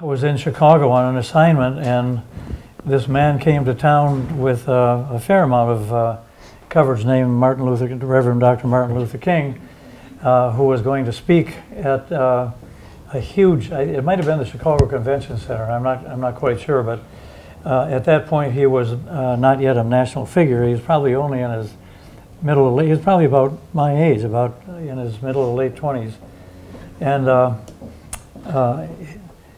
I was in Chicago on an assignment, and this man came to town with uh, a fair amount of uh, coverage named Martin Luther, Reverend Dr. Martin Luther King, uh, who was going to speak at uh, a huge, it might have been the Chicago Convention Center, I'm not, I'm not quite sure, but uh, at that point, he was uh, not yet a national figure. He was probably only in his middle, he was probably about my age, about in his middle to late 20s. And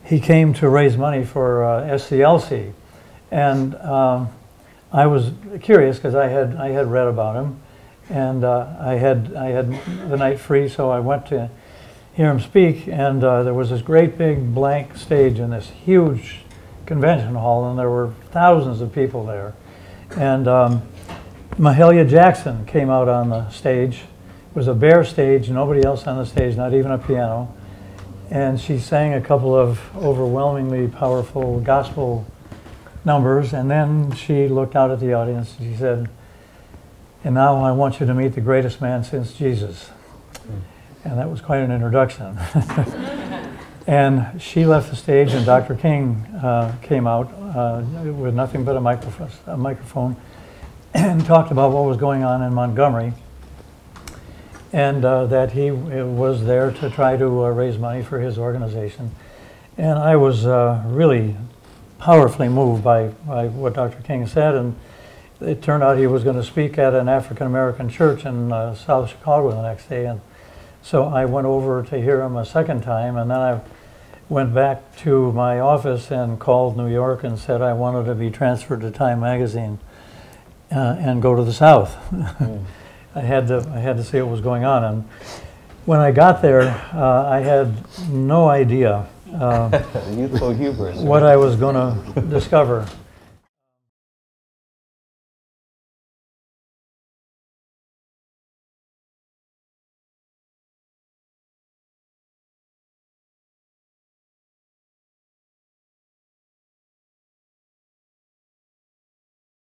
he came to raise money for uh, SCLC. And um, I was curious because I had, I had read about him. And uh, I, had, I had the night free, so I went to hear him speak. And uh, there was this great big blank stage in this huge convention hall, and there were thousands of people there. And um, Mahalia Jackson came out on the stage. It was a bare stage, nobody else on the stage, not even a piano. And she sang a couple of overwhelmingly powerful gospel numbers, and then she looked out at the audience and she said, And now I want you to meet the greatest man since Jesus. And that was quite an introduction. and she left the stage, and Dr. King uh, came out uh, with nothing but a microphone, a microphone and talked about what was going on in Montgomery and uh, that he was there to try to uh, raise money for his organization. And I was uh, really powerfully moved by, by what Dr. King said, and it turned out he was going to speak at an African American church in uh, South Chicago the next day, and so I went over to hear him a second time, and then I went back to my office and called New York and said I wanted to be transferred to Time Magazine uh, and go to the South. I had to I had to see what was going on, and when I got there, uh, I had no idea uh, what I was going to discover.